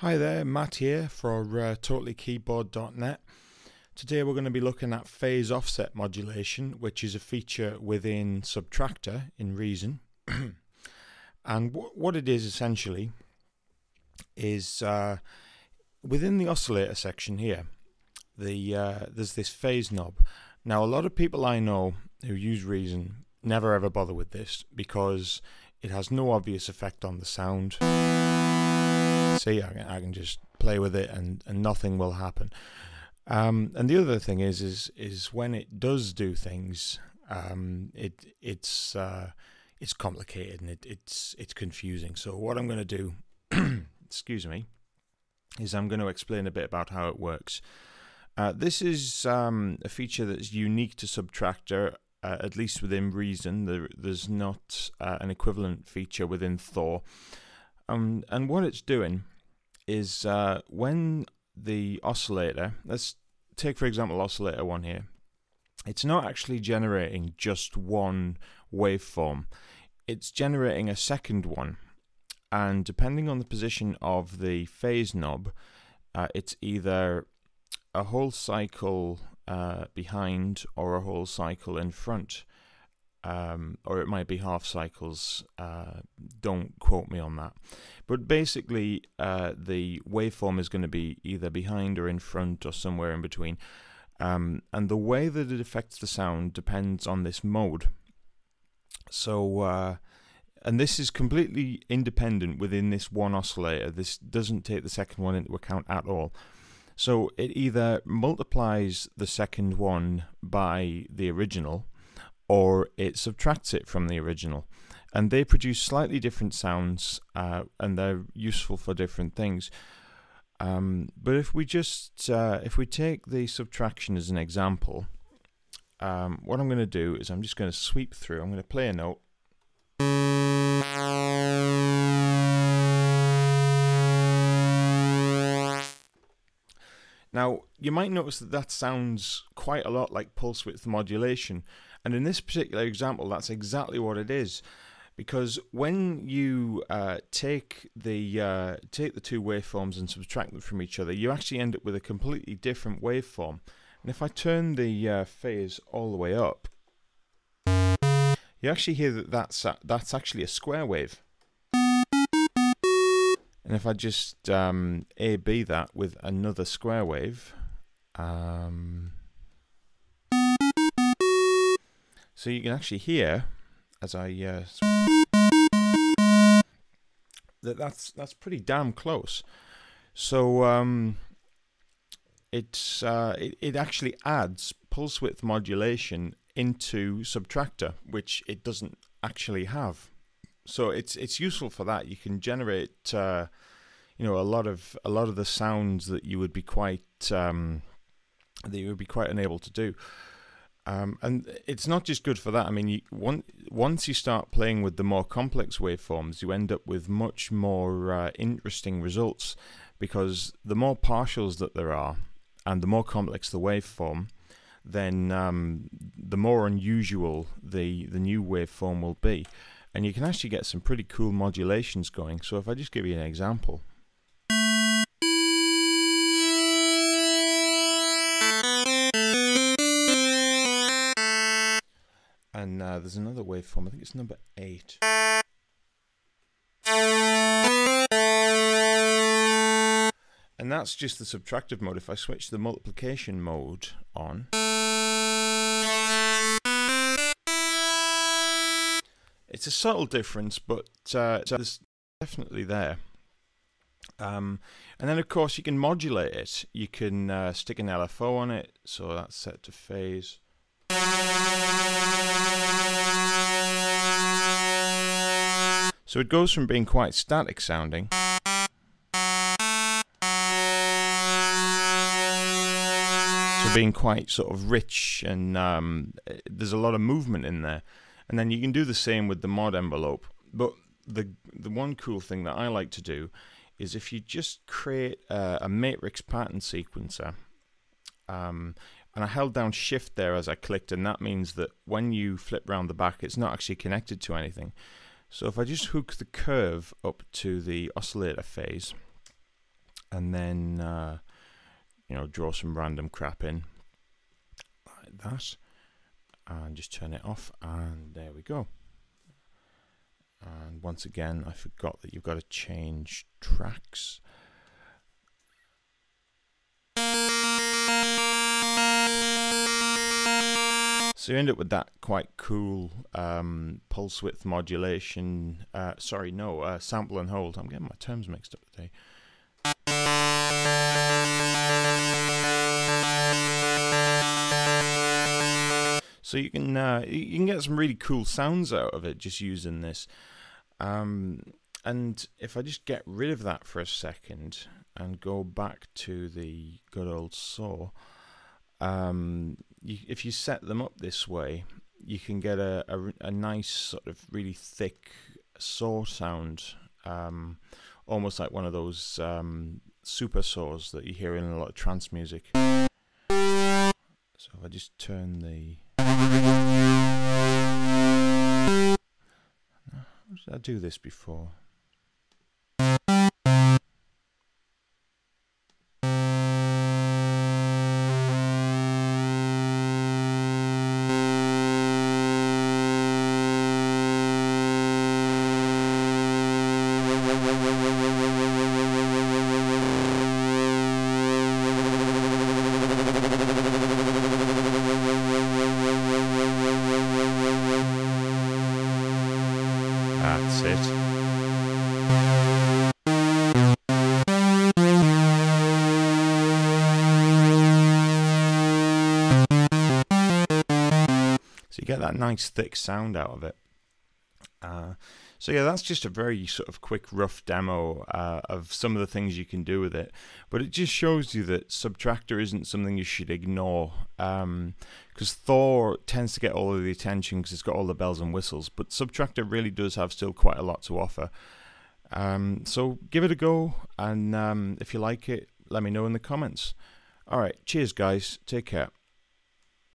Hi there, Matt here for uh, TotallyKeyboard.net. Today we're going to be looking at phase offset modulation, which is a feature within Subtractor in Reason. and what it is essentially is uh, within the oscillator section here, the uh, there's this phase knob. Now a lot of people I know who use Reason never ever bother with this because it has no obvious effect on the sound see, I can, I can just play with it and, and nothing will happen. Um, and the other thing is, is, is when it does do things, um, it, it's, uh, it's complicated and it, it's, it's confusing. So what I'm going to do, excuse me, is I'm going to explain a bit about how it works. Uh, this is um, a feature that's unique to Subtractor, uh, at least within Reason. There, there's not uh, an equivalent feature within Thor. Um, and what it's doing is uh, when the oscillator, let's take for example oscillator 1 here, it's not actually generating just one waveform, it's generating a second one. And depending on the position of the phase knob, uh, it's either a whole cycle uh, behind or a whole cycle in front um, or it might be half cycles. Uh, don't quote me on that. But basically, uh, the waveform is going to be either behind or in front or somewhere in between. Um, and the way that it affects the sound depends on this mode. So, uh, and this is completely independent within this one oscillator. This doesn't take the second one into account at all. So it either multiplies the second one by the original, or it subtracts it from the original. And they produce slightly different sounds uh, and they're useful for different things. Um, but if we just, uh, if we take the subtraction as an example, um, what I'm going to do is I'm just going to sweep through. I'm going to play a note. Now, you might notice that that sounds quite a lot like pulse width modulation, and in this particular example, that's exactly what it is. Because when you uh, take the uh, take the two waveforms and subtract them from each other, you actually end up with a completely different waveform. And if I turn the uh, phase all the way up, you actually hear that that's that's actually a square wave. And if I just um, A B that with another square wave, um, So you can actually hear as I uh, that that's that's pretty damn close. So um, it's uh, it, it actually adds pulse width modulation into Subtractor, which it doesn't actually have. So it's it's useful for that. You can generate uh, you know a lot of a lot of the sounds that you would be quite um, that you would be quite unable to do. Um, and it's not just good for that. I mean, you, one, once you start playing with the more complex waveforms, you end up with much more uh, interesting results because the more partials that there are and the more complex the waveform, then um, the more unusual the, the new waveform will be. And you can actually get some pretty cool modulations going. So if I just give you an example. And uh, there's another waveform, I think it's number 8. And that's just the subtractive mode. If I switch the multiplication mode on, it's a subtle difference, but uh, it's definitely there. Um, and then, of course, you can modulate it. You can uh, stick an LFO on it, so that's set to phase. So it goes from being quite static sounding to being quite sort of rich and um, there's a lot of movement in there. And then you can do the same with the mod envelope. But the the one cool thing that I like to do is if you just create a, a matrix pattern sequencer, um, and I held down shift there as I clicked, and that means that when you flip around the back, it's not actually connected to anything. So if I just hook the curve up to the oscillator phase, and then uh, you know draw some random crap in like that and just turn it off and there we go. And once again I forgot that you've got to change tracks So you end up with that quite cool um, pulse width modulation. Uh, sorry, no, uh, sample and hold. I'm getting my terms mixed up today. So you can uh, you can get some really cool sounds out of it just using this. Um, and if I just get rid of that for a second and go back to the good old saw, um, you, if you set them up this way, you can get a, a, a nice sort of really thick saw sound, um, almost like one of those um, super saws that you hear in a lot of trance music. So if I just turn the did I do this before? So you get that nice thick sound out of it. Uh, so yeah, that's just a very sort of quick, rough demo uh, of some of the things you can do with it. But it just shows you that Subtractor isn't something you should ignore. Because um, Thor tends to get all of the attention because it's got all the bells and whistles. But Subtractor really does have still quite a lot to offer. Um, so give it a go, and um, if you like it, let me know in the comments. All right, cheers, guys. Take care.